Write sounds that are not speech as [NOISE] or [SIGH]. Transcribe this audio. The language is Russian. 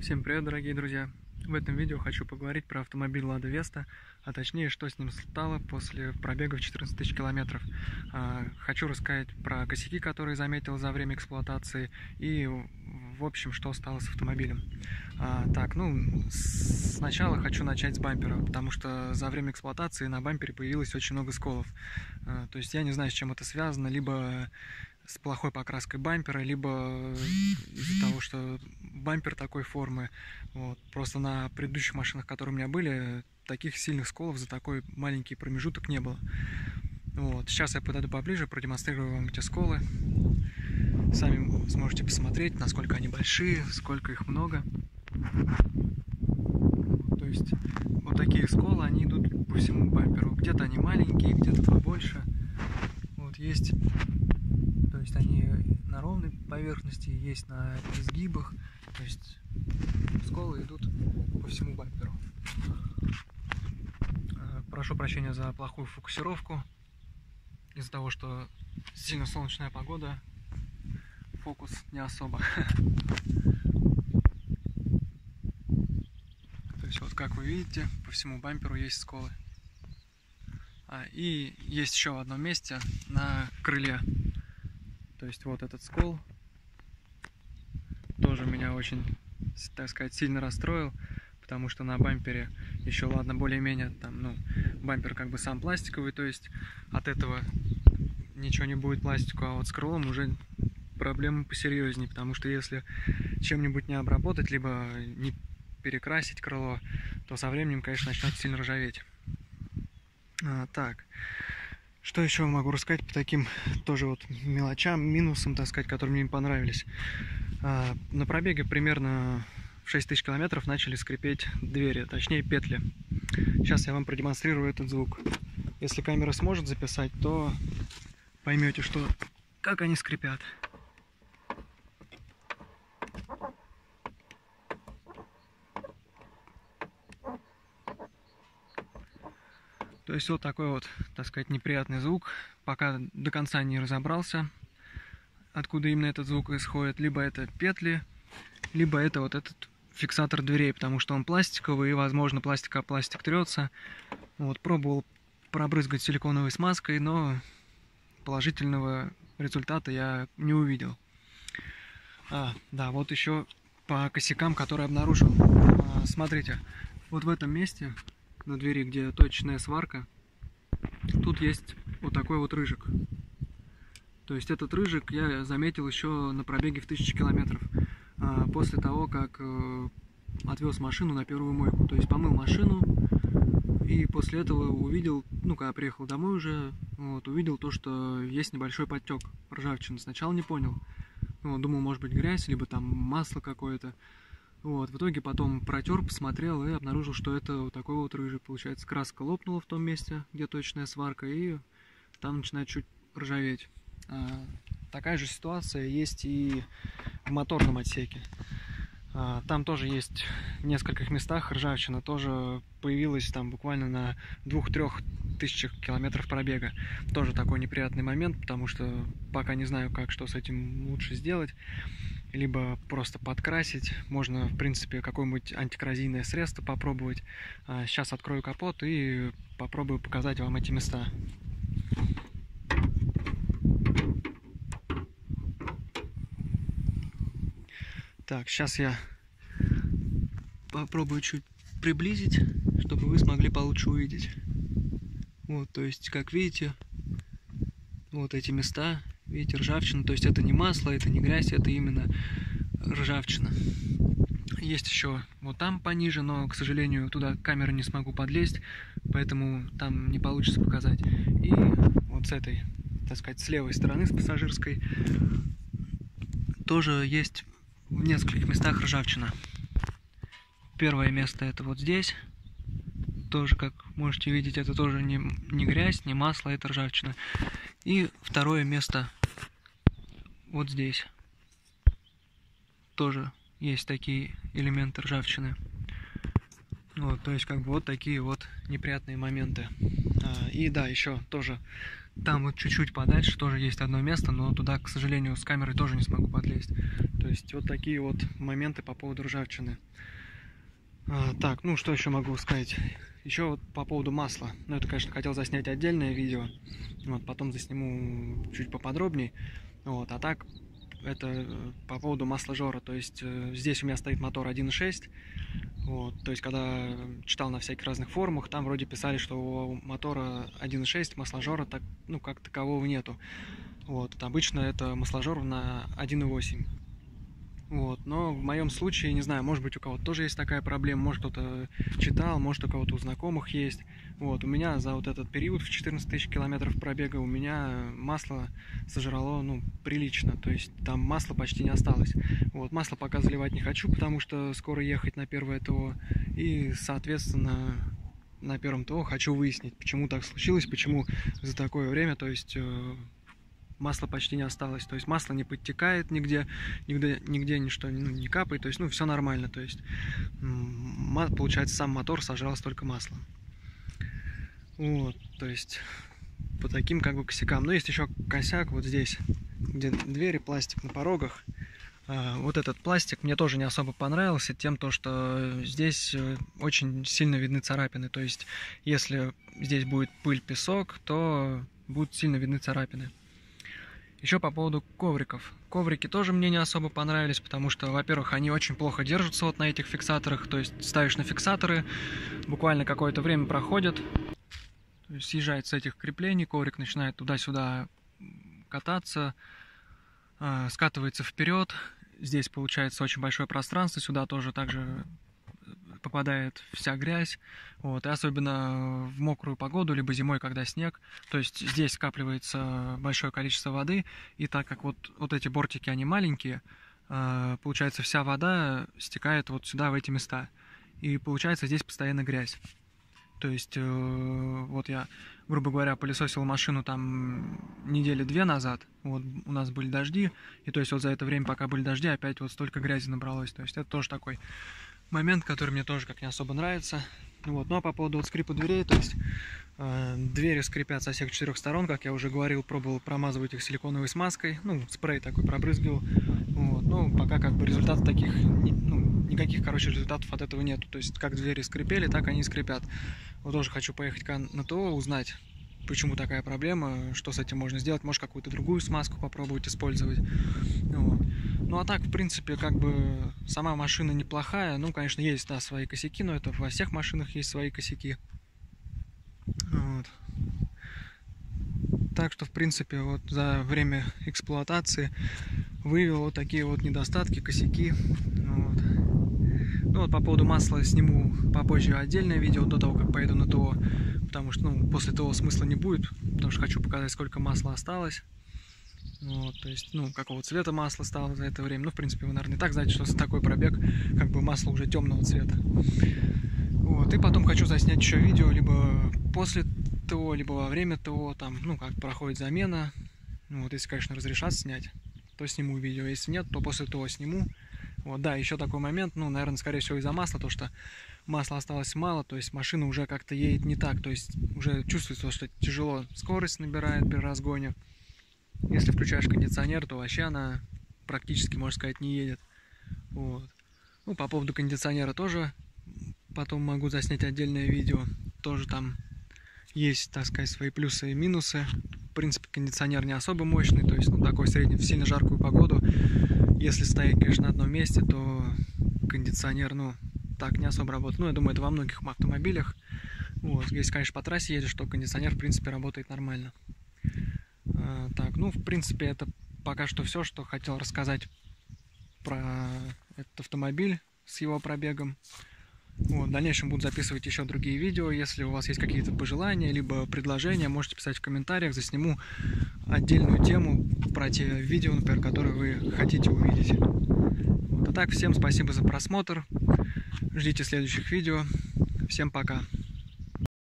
Всем привет, дорогие друзья! В этом видео хочу поговорить про автомобиль Lada Vesta, а точнее, что с ним стало после пробега в 14 тысяч километров. А, хочу рассказать про косяки, которые заметил за время эксплуатации и, в общем, что стало с автомобилем. А, так, ну, сначала хочу начать с бампера, потому что за время эксплуатации на бампере появилось очень много сколов. А, то есть я не знаю, с чем это связано, либо с плохой покраской бампера, либо из-за того, что бампер такой формы. Вот. Просто на предыдущих машинах, которые у меня были, таких сильных сколов за такой маленький промежуток не было. Вот. Сейчас я подойду поближе, продемонстрирую вам эти сколы. Сами сможете посмотреть, насколько они большие, сколько их много. То есть вот такие сколы, они идут по всему бамперу. Где-то они маленькие, где-то побольше. Вот есть на ровной поверхности, есть на изгибах, то есть сколы идут по всему бамперу. Э, прошу прощения за плохую фокусировку. Из-за того, что сильно солнечная погода, фокус не особо. [LAUGHS] То есть вот как вы видите, по всему бамперу есть сколы. А, и есть еще в одном месте на крыле то есть вот этот скол тоже меня очень, так сказать, сильно расстроил, потому что на бампере еще, ладно, более-менее там, ну, бампер как бы сам пластиковый, то есть от этого ничего не будет пластику, а вот с крылом уже проблемы посерьезнее, потому что если чем-нибудь не обработать, либо не перекрасить крыло, то со временем, конечно, начнет сильно ржаветь. А, так, что еще могу рассказать по таким тоже вот мелочам, минусам, так сказать, которые мне не понравились. А, на пробеге примерно в 6000 километров начали скрипеть двери, точнее петли. Сейчас я вам продемонстрирую этот звук. Если камера сможет записать, то поймете, что как они скрипят. То есть вот такой вот, так сказать, неприятный звук. Пока до конца не разобрался, откуда именно этот звук исходит. Либо это петли, либо это вот этот фиксатор дверей, потому что он пластиковый, и, возможно, пластик о пластик трется. Вот, пробовал пробрызгать силиконовой смазкой, но положительного результата я не увидел. А, да, вот еще по косякам, которые обнаружил. А, смотрите, вот в этом месте на двери, где точечная сварка, тут есть вот такой вот рыжик. То есть этот рыжик я заметил еще на пробеге в 1000 километров, а, после того, как э, отвез машину на первую мойку. То есть помыл машину, и после этого увидел, ну, когда приехал домой уже, вот, увидел то, что есть небольшой подтек ржавчины. Сначала не понял. Вот, думал, может быть грязь, либо там масло какое-то. Вот, в итоге потом протер, посмотрел и обнаружил, что это вот такой вот рыжий. Получается, краска лопнула в том месте, где точная сварка, и там начинает чуть ржаветь. А, такая же ситуация есть и в моторном отсеке. А, там тоже есть в нескольких местах ржавчина, тоже появилась там буквально на двух-трех тысячах километров пробега. Тоже такой неприятный момент, потому что пока не знаю, как что с этим лучше сделать либо просто подкрасить. Можно, в принципе, какое-нибудь антикоррозийное средство попробовать. Сейчас а, открою капот и попробую показать вам эти места. Так, сейчас я попробую чуть приблизить, чтобы вы смогли получше увидеть. Вот, то есть, как видите, вот эти места Видите, ржавчина, то есть это не масло, это не грязь, это именно ржавчина. Есть еще вот там пониже, но, к сожалению, туда камеры не смогу подлезть, поэтому там не получится показать. И вот с этой, так сказать, с левой стороны, с пассажирской, тоже есть в нескольких местах ржавчина. Первое место это вот здесь. Тоже, как можете видеть, это тоже не, не грязь, не масло, это ржавчина. И второе место вот здесь. Тоже есть такие элементы ржавчины. Вот, то есть как бы вот такие вот неприятные моменты. А, и да, еще тоже там вот чуть-чуть подальше тоже есть одно место, но туда, к сожалению, с камерой тоже не смогу подлезть. То есть вот такие вот моменты по поводу ржавчины. А, так, ну что еще могу сказать? Еще вот по поводу масла. Ну, это, конечно, хотел заснять отдельное видео. Вот, потом засниму чуть поподробнее. Вот, а так, это э, по поводу масложора. То есть э, здесь у меня стоит мотор 1.6. Вот, то есть, когда читал на всяких разных форумах, там вроде писали, что у мотора 1.6 масложора так, ну, как такового нету. Вот, обычно это масложор на 1.8. Вот. Но в моем случае, не знаю, может быть, у кого-то тоже есть такая проблема, может, кто-то читал, может, у кого-то у знакомых есть. Вот. У меня за вот этот период в 14 тысяч километров пробега у меня масло сожрало, ну, прилично. То есть там масла почти не осталось. Вот. Масло пока заливать не хочу, потому что скоро ехать на первое ТО. И, соответственно, на первом ТО хочу выяснить, почему так случилось, почему за такое время, то есть э, масла почти не осталось. То есть масло не подтекает нигде, нигде, нигде ничто ну, не капает. То есть, ну, все нормально. То есть, получается, сам мотор сожрал столько масла. Вот, то есть, по таким как бы косякам. Но есть еще косяк вот здесь, где двери, пластик на порогах. А, вот этот пластик мне тоже не особо понравился тем, то, что здесь э, очень сильно видны царапины. То есть, если здесь будет пыль, песок, то будут сильно видны царапины. Еще по поводу ковриков. Коврики тоже мне не особо понравились, потому что, во-первых, они очень плохо держатся вот на этих фиксаторах, то есть ставишь на фиксаторы, буквально какое-то время проходит, съезжает с этих креплений, коврик начинает туда-сюда кататься, а, скатывается вперед, здесь получается очень большое пространство, сюда тоже также попадает вся грязь, вот, и особенно в мокрую погоду, либо зимой, когда снег, то есть здесь скапливается большое количество воды, и так как вот, вот эти бортики, они маленькие, а, получается вся вода стекает вот сюда, в эти места, и получается здесь постоянно грязь. То есть, э, вот я, грубо говоря, пылесосил машину там недели две назад, вот у нас были дожди, и то есть вот за это время, пока были дожди, опять вот столько грязи набралось. То есть это тоже такой момент, который мне тоже как не особо нравится. Вот. Ну а по поводу вот скрипа дверей, то есть э, двери скрипят со всех четырех сторон, как я уже говорил, пробовал промазывать их силиконовой смазкой, ну, спрей такой пробрызгивал. Вот. Ну, пока как бы результатов таких, ну, никаких, короче, результатов от этого нету. То есть как двери скрипели, так они скрипят. Вот тоже хочу поехать на ТО, узнать, почему такая проблема, что с этим можно сделать, может какую-то другую смазку попробовать использовать. Вот. Ну а так, в принципе, как бы сама машина неплохая. Ну, конечно, есть, да, свои косяки, но это во всех машинах есть свои косяки. Вот. Так что, в принципе, вот за время эксплуатации выявил вот такие вот недостатки, косяки. Вот. Ну вот по поводу масла сниму попозже отдельное видео до того, как поеду на ТО, потому что ну, после ТО смысла не будет, потому что хочу показать, сколько масла осталось. Вот, то есть, ну, какого цвета масло стало за это время. Ну, в принципе, вы, наверное, и так знаете, что за такой пробег, как бы масло уже темного цвета. Вот, и потом хочу заснять еще видео, либо после ТО, либо во время ТО, там, ну, как проходит замена. Ну, вот, если, конечно, разрешат снять, то сниму видео. Если нет, то после ТО сниму. Вот, да, еще такой момент, ну, наверное, скорее всего, из-за масла, то, что масла осталось мало, то есть машина уже как-то едет не так, то есть уже чувствуется, что тяжело скорость набирает при разгоне. Если включаешь кондиционер, то вообще она практически, можно сказать, не едет. Вот. Ну, по поводу кондиционера тоже потом могу заснять отдельное видео. Тоже там есть, так сказать, свои плюсы и минусы. В принципе, кондиционер не особо мощный, то есть, ну, такой средний, в сильно жаркую погоду. Если стоять, конечно, на одном месте, то кондиционер, ну, так не особо работает. Ну, я думаю, это во многих автомобилях. Вот, если, конечно, по трассе едешь, то кондиционер, в принципе, работает нормально. А, так, ну, в принципе, это пока что все, что хотел рассказать про этот автомобиль с его пробегом. Вот, в дальнейшем буду записывать еще другие видео. Если у вас есть какие-то пожелания, либо предложения, можете писать в комментариях. Засниму отдельную тему про те видео, например, которые вы хотите увидеть. Вот, а так, всем спасибо за просмотр. Ждите следующих видео. Всем пока.